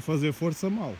fazer força mal.